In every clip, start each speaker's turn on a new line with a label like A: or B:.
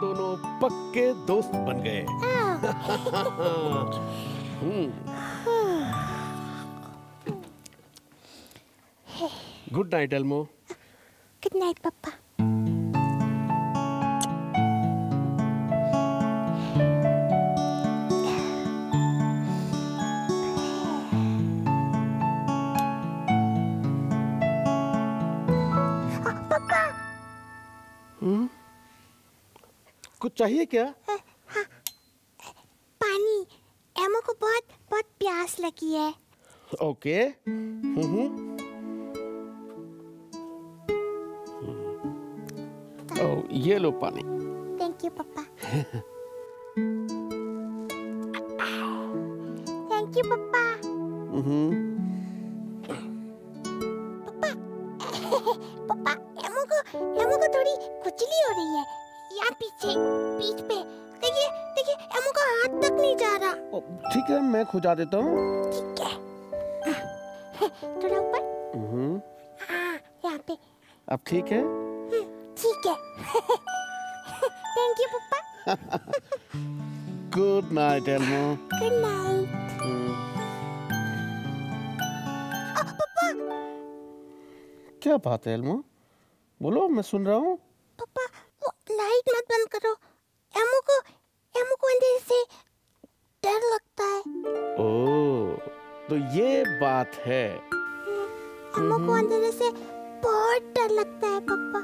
A: दोनों पक्के दोस्त बन गए। Good night Elmo.
B: Good night पापा
A: कुछ चाहिए क्या?
B: पानी एमो को बहुत बहुत प्यास लगी है।
A: ओके। हम्म ओ ये लो पानी।
B: थैंक यू पापा। थैंक यू पापा।
A: हम्म। खुजा देता हूँ।
B: थोड़ा ऊपर।
A: हम्म।
B: हाँ यहाँ पे।
A: अब ठीक है?
B: ठीक है। थैंक यू पापा
A: good night Elmo
B: good night पापा
A: क्या बात है एल्मो बोलो मैं सुन रहा हूँ। बात है।
B: एमो को अंधेरे से बहुत डर लगता है पापा।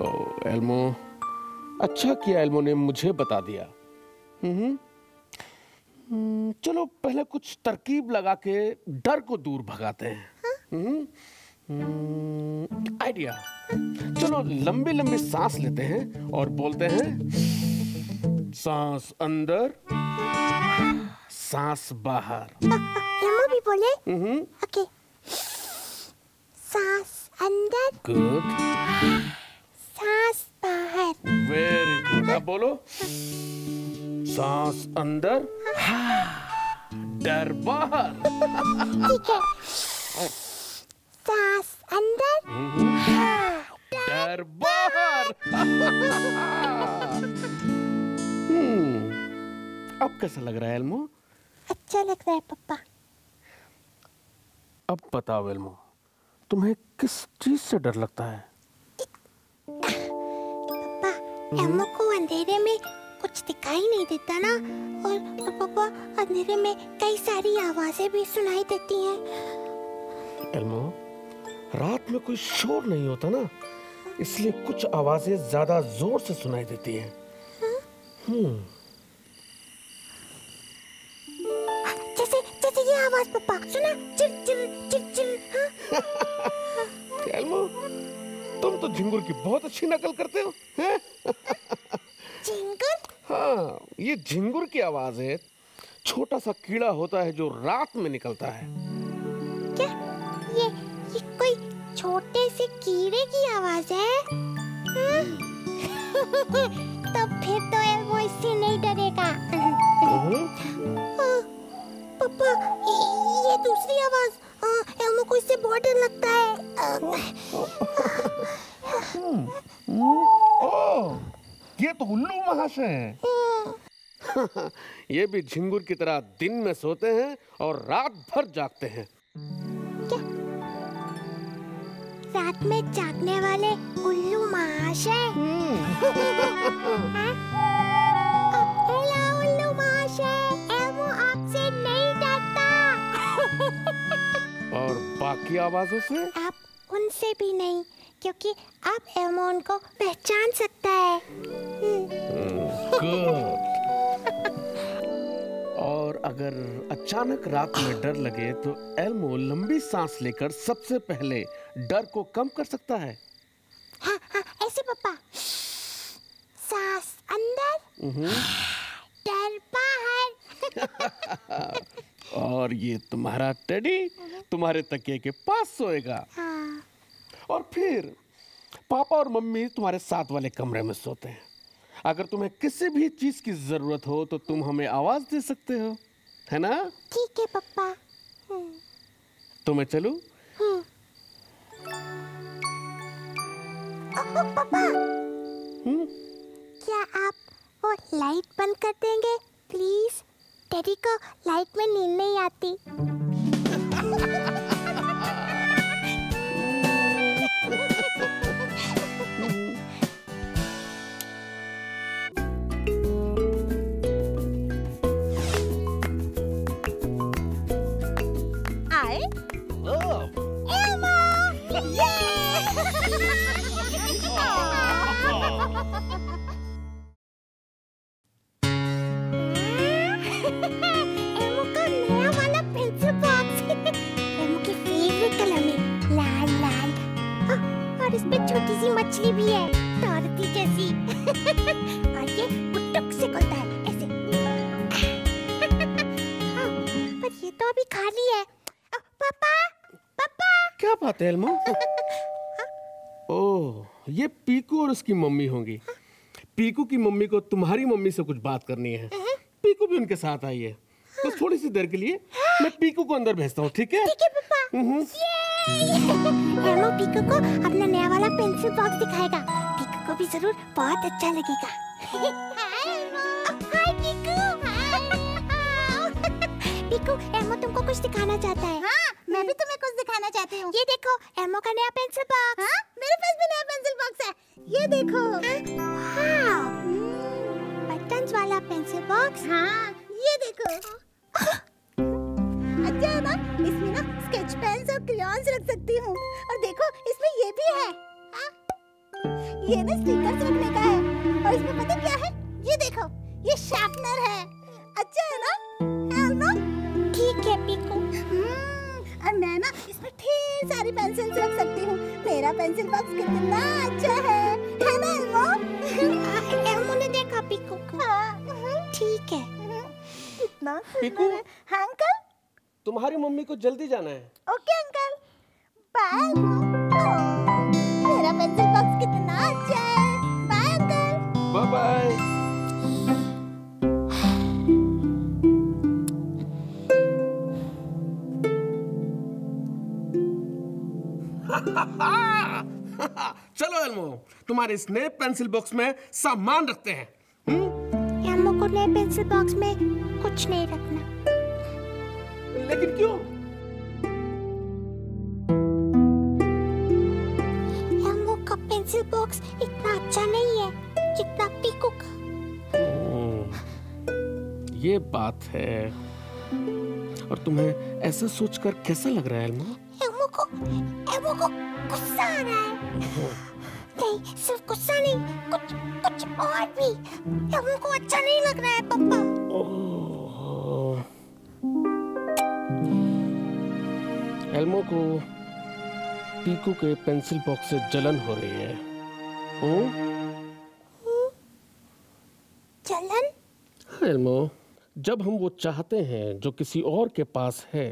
A: ओ एल्मो अच्छा किया एल्मो ने मुझे बता दिया। हम्म चलो पहले कुछ तरकीब लगा के डर को दूर भगाते हैं। हम्म, हम्म, आइडिया। चलो लंबी लंबी सांस लेते हैं और बोलते हैं सांस अंदर सांस बाहर। हम्म
B: ओके सांस अंदर
A: गुड
B: सांस बाहर
A: वेरी गुड अब बोलो सांस अंदर डर बाहर
B: ठीक है सांस अंदर
A: डर बाहर अब कैसा लग रहा है एल्मो?
B: अच्छा लग रहा है पापा
A: अब बताओ एल्मो तुम्हें किस चीज़ से डर लगता है?
B: पापा को अंधेरे में कुछ दिखाई नहीं देता ना और, और पापा अंधेरे में कई सारी आवाज़ें भी सुनाई देती हैं।
A: एल्मो रात में कोई शोर नहीं होता ना इसलिए कुछ आवाज़ें ज़्यादा ज़ोर से सुनाई देती हैं? हम्म।
B: सुना चिर चिर चिर चिर हाँ।
A: तुम तो झिंगुर की बहुत अच्छी नकल करते हो हैं? हाँ ये झिंगुर की आवाज़ है छोटा सा कीड़ा होता है जो रात में निकलता है।
B: क्या ये ये कोई छोटे से कीड़े की आवाज़ है? हाँ? तब फिर तो वो इससे नहीं डरेगा।
A: हम्म,
B: पापा ये, दूसरी आवाज़ हाँ, एल्मो को इससे बहुत डर लगता है
A: ओह, ये तो उल्लू महाशय है ये भी झिंगुर की तरह दिन में सोते हैं और रात भर जागते हैं
B: रात में जागने वाले उल्लू महाशय हाँ? हेलो उल्लू महाशय
A: और बाकी आवाजों से?
B: आप उनसे भी नहीं क्योंकि अब एल्मो उनको पहचान सकता है।
A: गुड और अगर अचानक रात में डर लगे तो एल्मो लंबी सांस लेकर सबसे पहले डर को कम कर सकता है।
B: हाँ हाँ ऐसे पापा। सांस अंदर डर बाहर।
A: और ये तुम्हारा टेडी तुम्हारे तकिए के पास सोएगा।
B: हाँ।
A: और फिर पापा और मम्मी तुम्हारे साथ वाले कमरे में सोते हैं। अगर तुम्हें किसी भी चीज़ की ज़रूरत हो तो तुम हमें आवाज़ दे सकते हो है ना?
B: ठीक है पापा
A: तो मैं चलूँ?
B: ओ, पापा
A: हम्म।
B: क्या आप वो लाइट बंद कर देंगे प्लीज़? डैडी को लाइट में नींद नहीं आती।
C: आए।
B: एमो ये
A: पीकू और उसकी मम्मी होंगी। पीकू की मम्मी को तुम्हारी मम्मी से कुछ बात करनी है। पीकू भी उनके साथ आई है। बस तो थोड़ी सी देर के लिए मैं पीकू को अंदर भेजता हूँ ठीक है?
B: ठीक है पापा। एमो पीकू को अपना नया वाला पेंसिल बॉक्स दिखाएगा। पीकू को भी ज़रूर बहुत अच्छा लगेगा। हाय पीकू पीकू एमो तुमको कुछ दिखाना चाहता है।
C: हाँ। दिखाना चाहती हूँ।
B: ये देखो एमो का नया पेंसिल बॉक्स
C: हाँ? मेरे पास भी नया पेंसिल बॉक्स है। ये देखो।
B: वाओ बटन्स वाला पेंसिल बॉक्स
C: हाँ ये देखो। अच्छा है ना इसमें ना स्केच पेन्स और क्रेयॉन्स रख सकती हूँ। और देखो इसमें ये भी है। हाँ? ये ना स्टिकर्स रखने का है। और इसमें पता क्या है? ये देखो ये शार्पनर है। पेंसिल्स रख सकती हूँ। मेरा पेंसिल बॉक्स कितना अच्छा है। है ना अल्मा
B: एमो ने देखा पीकू को।
C: हाँ।
B: ठीक है।
C: कितना
A: पीकू?
C: सुंदर है। हाँ अंकल?
A: तुम्हारी मम्मी को जल्दी जाना है।
C: Okay uncle. बाय मेरा पेंसिल बॉक्स कितना अच्छा है। Bye uncle.
A: बाय बाय चलो एल्मो तुम्हारे इस नए पेंसिल बॉक्स में सामान रखते हैं। हम्म?
B: एमो को नए पेंसिल बॉक्स में कुछ नहीं रखना।
A: लेकिन क्यों?
B: एमो का पेंसिल बॉक्स इतना अच्छा नहीं है जितना पीकू का।
A: ये बात है। और तुम्हें ऐसा सोचकर कैसा लग रहा है एल्मो?
B: एमो को गुस्सा आ रहा है नहीं सिर्फ़ गुस्सा नहीं कुछ कुछ और भी एमो को अच्छा नहीं लग रहा है पापा
A: एल्मो को पीकू के पेंसिल बॉक्स से जलन हो रही है हम्म?
B: चलन
A: हाँ, एल्मो जब हम वो चाहते हैं जो किसी और के पास है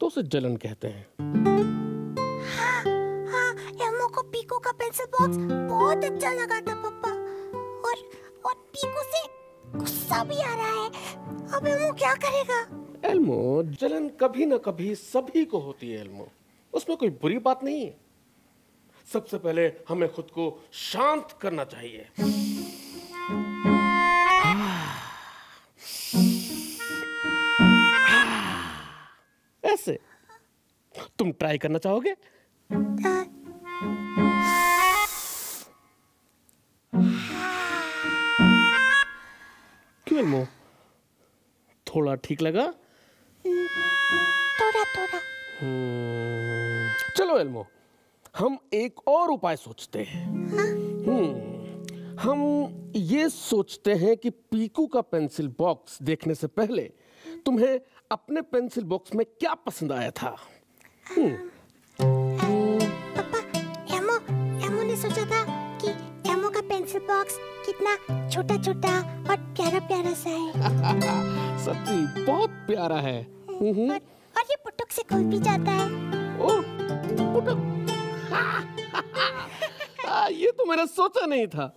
A: तो उसे जलन कहते हैं
B: हाँ पेंसिल बॉक्स बहुत अच्छा लगा था पापा। और और पीकू से गुस्सा भी आ रहा है। अब एमो क्या करेगा?
A: एल्मो जलन कभी ना कभी सभी को होती है एल्मो। उसमें कोई बुरी बात नहीं है। सबसे पहले हमें खुद को शांत करना चाहिए। ऐसे। तुम ट्राई करना चाहोगे? क्यों एल्मो थोड़ा ठीक लगा।
B: थोड़ा थोड़ा।
A: हम्म, चलो एल्मो हम एक और उपाय सोचते हैं? हम्म, हम ये सोचते हैं कि पीकू का पेंसिल बॉक्स देखने से पहले तुम्हें अपने पेंसिल बॉक्स में क्या पसंद आया था? हम्म,
B: बॉक्स कितना छोटा छोटा और प्यारा प्यारा सा है।
A: सच्ची बहुत प्यारा है। हम्म,
B: और, और ये पुटुक से खुल भी जाता है?
A: ओह, पुटुक। आ, ये तो मैंने सोचा नहीं था।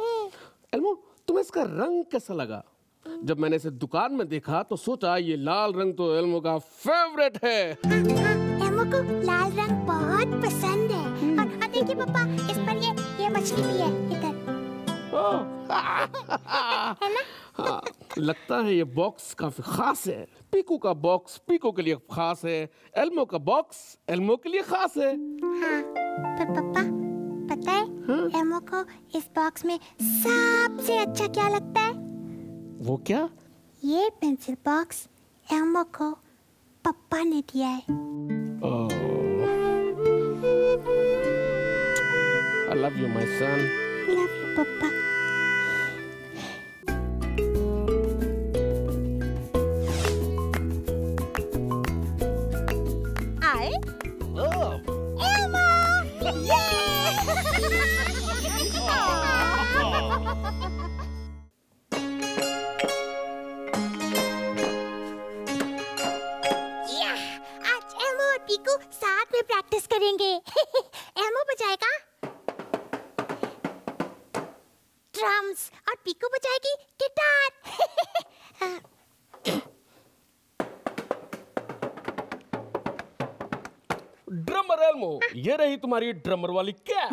A: एल्मो तुम्हें इसका रंग कैसा लगा? जब मैंने इसे दुकान में देखा तो सोचा ये लाल रंग तो एल्मो का फेवरेट है।
B: एमो को लाल रंग बहुत पसंद है। और, और देखिए पापा इस पर ये ये मछली भी है इधर।
A: हाँ, लगता है ये बॉक्स काफ़ी खास है। पीकू का बॉक्स पीकू के लिए खास है। एल्मो का बॉक्स एल्मो के लिए खास है।
B: हाँ पर पापा पता है एमो को इस बॉक्स में सबसे अच्छा क्या लगता है?
A: वो क्या?
B: ये पेंसिल बॉक्स एमो को पापा ने दिया है।
A: I love you my son
B: love you पापा या
A: ड्रमर एल्मो ये रही तुम्हारी ड्रमर वाली कैप।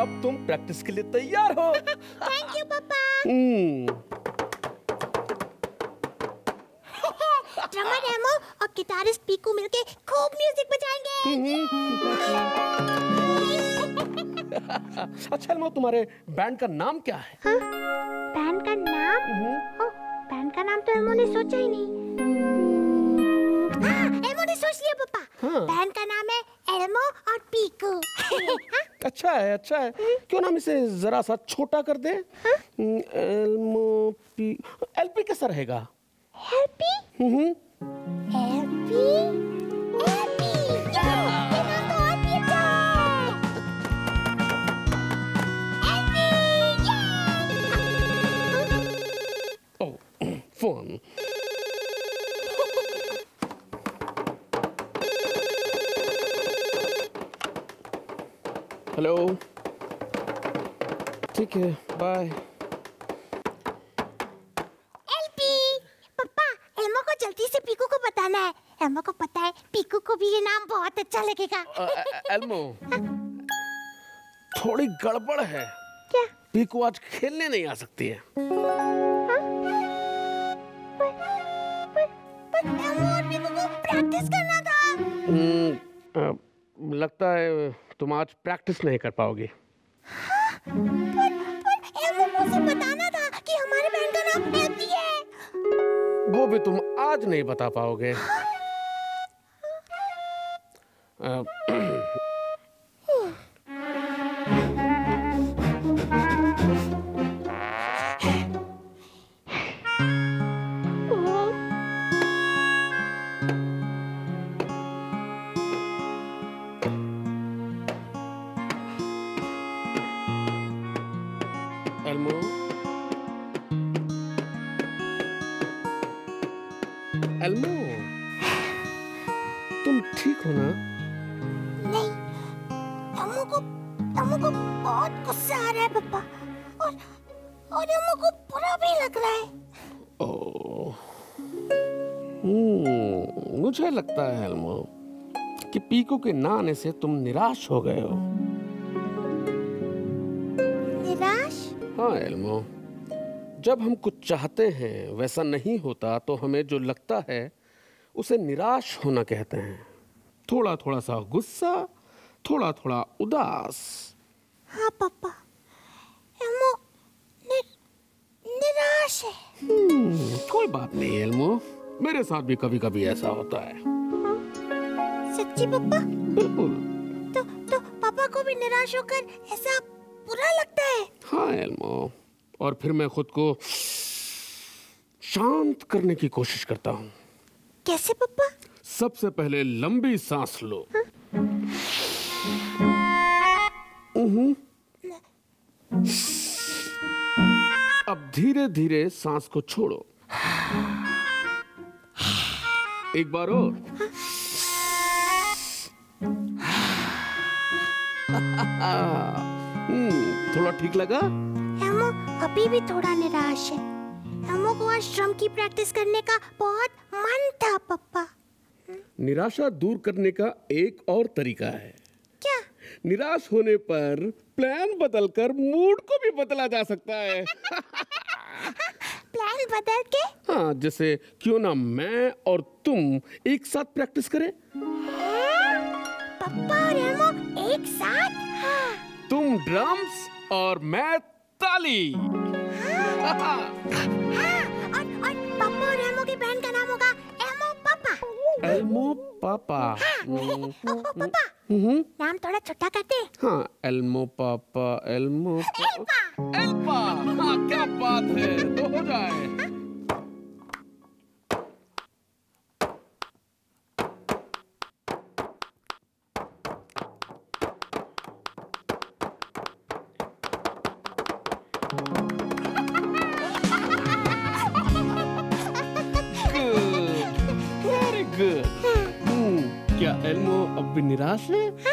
A: अब तुम प्रैक्टिस के लिए तैयार हो।
B: थैंक यू पापा
A: हम्म,
B: ड्रमर एमो और गिटारिस्ट पीकू मिलके खूब म्यूज़िक बजाएँगे।
A: अच्छा एल्मो तुम्हारे बैंड का नाम क्या है?
B: हाँ, बैंड का नाम? ओह, बैंड का नाम तो एमो ने सोचा ही नहीं। हाँ, एमो ने सोच लिया पापा।
A: हाँ।
B: बैंड का नाम है एल्मो और पीकू। हाँ,
A: अच्छा है अच्छा है। क्यों नाम इसे जरा सा छोटा कर दे? हम्म, एल्मो पी एलपी कैसा रहेगा?
B: हेल्पी
A: हम्म,
B: हेल्पी हेल्पी ये!
A: हेलो। ठीक है बाय
B: एलपी पापा एल्मो को जल्दी से पीकू को बताना है। एल्मो को पता है पीकू को भी ये नाम बहुत अच्छा लगेगा।
A: एल्मो थोड़ी गड़बड़ है।
B: क्या?
A: पीकू आज खेलने नहीं आ सकती है।
B: पर पर एल्मो और पीकू को प्रैक्टिस करना था।
A: हम्म, लगता है तुम आज प्रैक्टिस नहीं कर पाओगे।
B: पर पर एल्मो बताना था कि हमारे बैंड का नाम एलपी है।
A: वो भी तुम आज नहीं बता पाओगे। एल्मो तुम ठीक हो ना?
B: नहीं एल्मो को एल्मो को बहुत गुस्सा आ रहा है पापा। और और एल्मो को बुरा भी लग रहा है।
A: ओह। हम्म, मुझे लगता है एल्मो कि पीको के ना आने से तुम निराश हो गए हो।
B: निराश?
A: हाँ एल्मो जब हम कुछ चाहते हैं वैसा नहीं होता तो हमें जो लगता है उसे निराश होना कहते हैं। थोड़ा थोड़ा सा गुस्सा थोड़ा थोड़ा उदास।
B: हाँ पापा। एल्मो नि, निराश है।
A: हम्म, कोई बात नहीं एल्मो। मेरे साथ भी कभी कभी ऐसा होता है।
B: सच्ची पापा?
A: बिल्कुल।
B: तो तो पापा को भी निराश होकर ऐसा बुरा लगता है?
A: हाँ एल्मो। और फिर मैं खुद को शांत करने की कोशिश करता हूँ।
B: कैसे पापा
A: सबसे पहले लंबी सांस लो। उहुं। अब धीरे धीरे सांस को छोड़ो। एक बार और। हम्म, थोड़ा ठीक लगा?
B: एमो अभी भी थोड़ा निराश है। एमो को आज ड्रम की प्रैक्टिस करने का बहुत मन था पापा
A: निराशा दूर करने का एक और तरीका है।
B: क्या?
A: निराश होने पर प्लान बदलकर मूड को भी बदला जा सकता है।
B: प्लान बदल के?
A: हाँ जैसे क्यों ना मैं और तुम एक साथ प्रैक्टिस करें।
B: पप्पा और एमो एक साथ? हाँ,
A: तुम ड्रम्स और मैं ताली।
B: हाँ, हाँ, और और पप्पा और एमो की बहन का नाम होगा एमो पापा।
A: एल्मो पापा।
B: हाँ, पापा नाम थोड़ा छोटा करते हाँ
A: एल्मो पापा एल्मो
B: एल्पा।
A: एल्पा हाँ क्या बात है? तो हो। जाए गुड good. Hmm, क्या एल्मो अब भी निराश है